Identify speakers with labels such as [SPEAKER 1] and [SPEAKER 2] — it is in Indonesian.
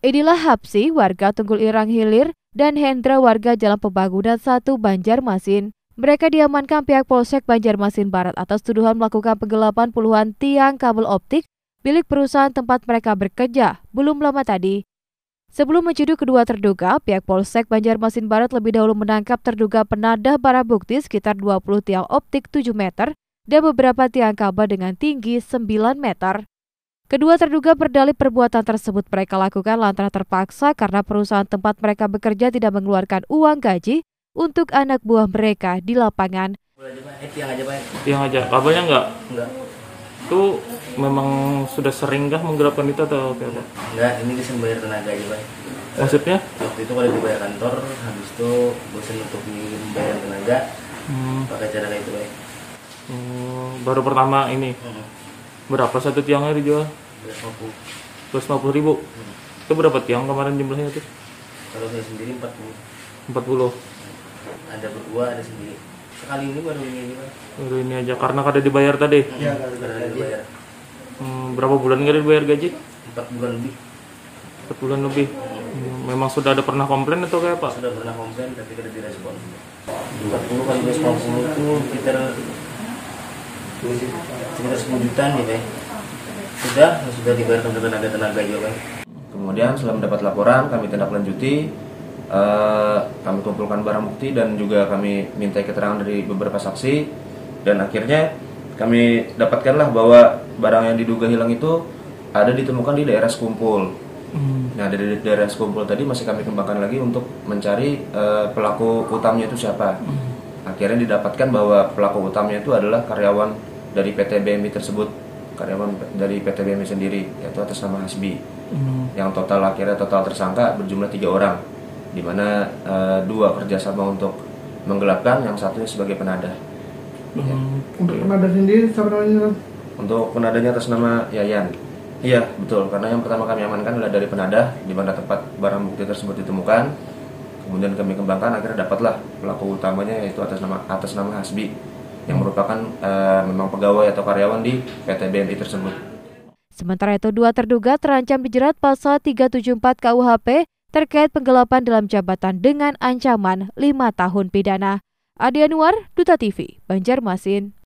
[SPEAKER 1] Inilah Hapsi, warga Tunggul Irang Hilir, dan Hendra, warga Jalan Pembangunan 1 Banjarmasin. Mereka diamankan pihak Polsek Banjarmasin Barat atas tuduhan melakukan penggelapan puluhan tiang kabel optik milik perusahaan tempat mereka bekerja belum lama tadi. Sebelum menciduk kedua terduga, pihak Polsek Banjarmasin Barat lebih dahulu menangkap terduga penadah barang bukti sekitar 20 tiang optik 7 meter dan beberapa tiang kabel dengan tinggi 9 meter. Kedua terduga berdalih perbuatan tersebut mereka lakukan lantaran terpaksa karena perusahaan tempat mereka bekerja tidak mengeluarkan uang gaji untuk anak buah mereka di lapangan.
[SPEAKER 2] Eh, tiang aja pak
[SPEAKER 3] Tiang aja, kabelnya enggak?
[SPEAKER 2] enggak
[SPEAKER 3] Itu memang sudah sering kah menggelapkan itu atau apa?
[SPEAKER 2] enggak ini bisa bayar tenaga aja pak
[SPEAKER 3] Maksudnya?
[SPEAKER 2] waktu itu kalau dibayar kantor habis itu bosan untuk membayar tenaga
[SPEAKER 3] Hmm,
[SPEAKER 2] pakai cara kayak itu pak
[SPEAKER 3] hmm, baru pertama ini.
[SPEAKER 2] Hmm.
[SPEAKER 3] Berapa satu tiangnya dijual?
[SPEAKER 2] Belas mampu.
[SPEAKER 3] 250 ribu.
[SPEAKER 2] Hmm.
[SPEAKER 3] Itu berapa tiang kemarin jumlahnya itu?
[SPEAKER 2] kalau saya sendiri 40
[SPEAKER 3] 40.
[SPEAKER 2] ada berdua ada sendiri sekali ini baru ini aja pak
[SPEAKER 3] Baru ini aja karena kada dibayar tadi.
[SPEAKER 2] iya karena dibayar
[SPEAKER 3] Hmm, berapa bulan nggak dibayar gaji?
[SPEAKER 2] empat bulan lebih
[SPEAKER 3] 4 bulan lebih. Hmm, memang sudah ada pernah komplain atau kayak apa?
[SPEAKER 2] sudah pernah komplain tapi tidak direspon 40 kali 250 itu sekitar sekitar 10 juta nih pak sudah sudah dibayarkan ke tenaga tenaga juga
[SPEAKER 4] Kemudian setelah mendapat laporan kami tindak lanjuti, eh, kami kumpulkan barang bukti dan juga kami minta keterangan dari beberapa saksi dan akhirnya kami dapatkanlah bahwa barang yang diduga hilang itu ada ditemukan di daerah Sekumpul.
[SPEAKER 3] Hmm.
[SPEAKER 4] Nah dari daerah Sekumpul tadi masih kami kembangkan lagi untuk mencari eh, pelaku utamanya itu siapa. Akhirnya didapatkan bahwa pelaku utamanya itu adalah karyawan dari PT BMI tersebut, karyawan dari PT BMI sendiri, yaitu atas nama Hasbi.
[SPEAKER 3] Hmm.
[SPEAKER 4] yang total akhirnya total tersangka berjumlah tiga orang di mana eh, dua kerjasama untuk menggelapkan yang satunya sebagai penadah.
[SPEAKER 3] Hmm.
[SPEAKER 5] Untuk penada sendiri siapa namanya?
[SPEAKER 4] untuk penadanya atas nama Yayan. Iya betul. Karena yang pertama kami amankan adalah dari penadah di mana tempat barang bukti tersebut ditemukan. Kemudian kami kembangkan akhirnya dapatlah pelaku utamanya yaitu atas nama atas nama Hasbi yang merupakan eh, memang pegawai atau karyawan di PT BMI tersebut
[SPEAKER 1] Sementara itu dua terduga terancam dijerat pasal 374 KUHP terkait penggelapan dalam jabatan dengan ancaman 5 tahun pidana. Adi Anwar, Duta TV, Banjarmasin.